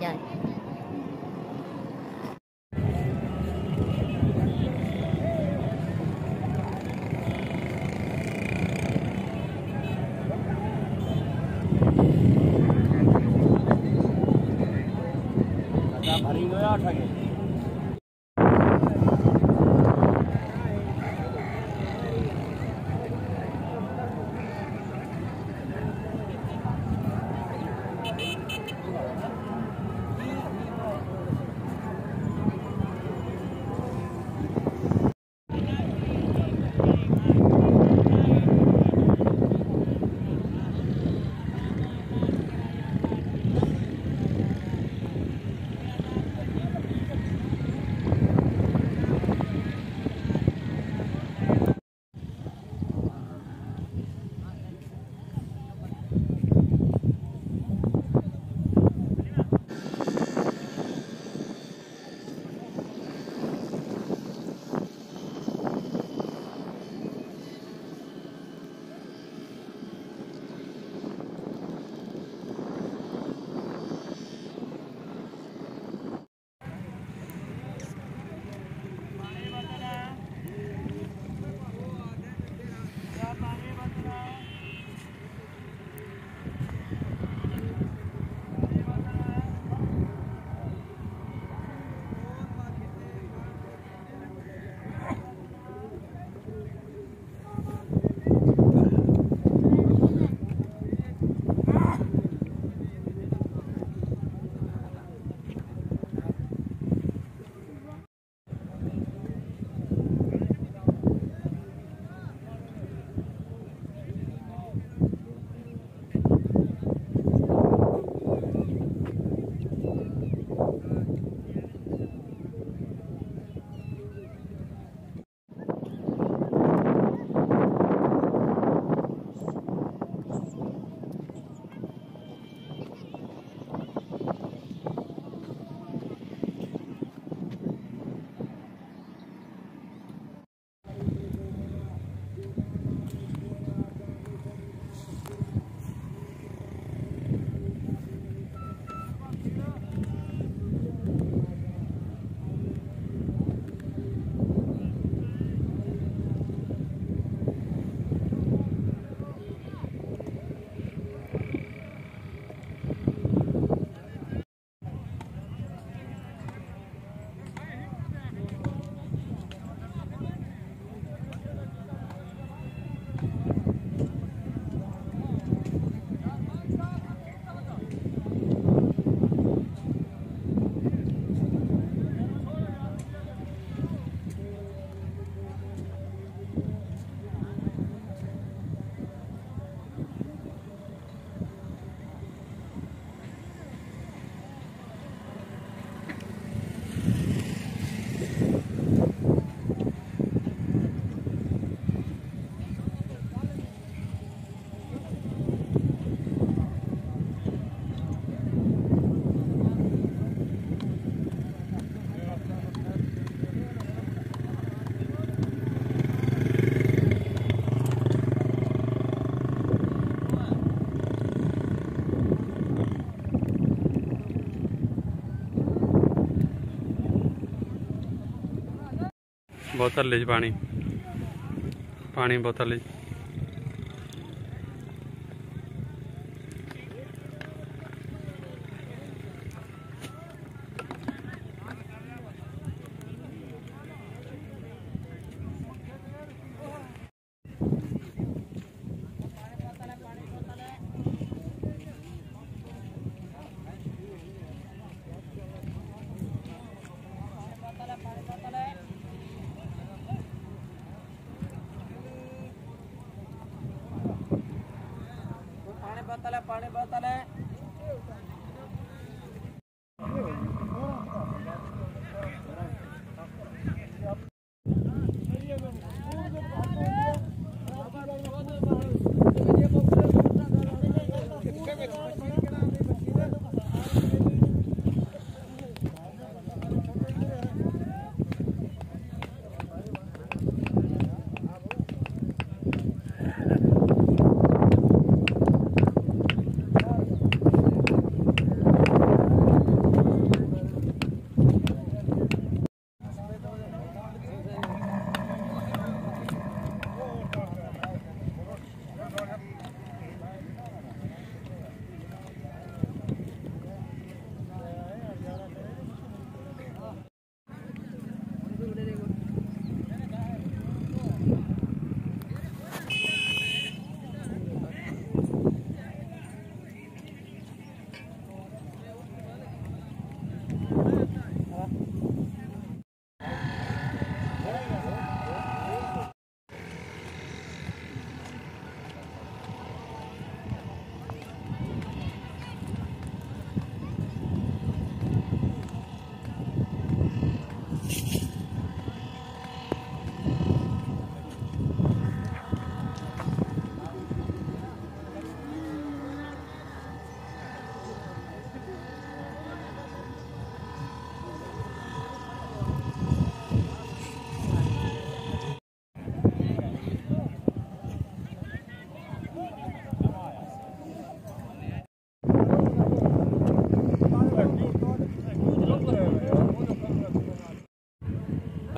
جائے بھری گیا اٹھا بوتل لیج پانی پانی بوتل تعالیٰ پانے بہت تعالیٰ ہے۔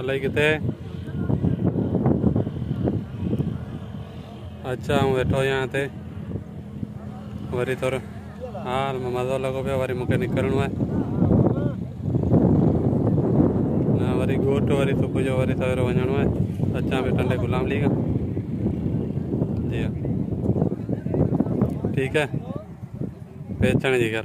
అలాగితే اچھا ہوں بیٹھو یہاں تے۔ وری تور ہاں مزو لگو پہ وری مکے نکلنو ہے نہ، وری گوٹ وری تو کجو وری سویر ونجنو ہے اچھا پہ ٹنڈے غلام لیگا جی ہاں۔ ٹھیک ہے۔ بیچنے جی کر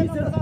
Thank you.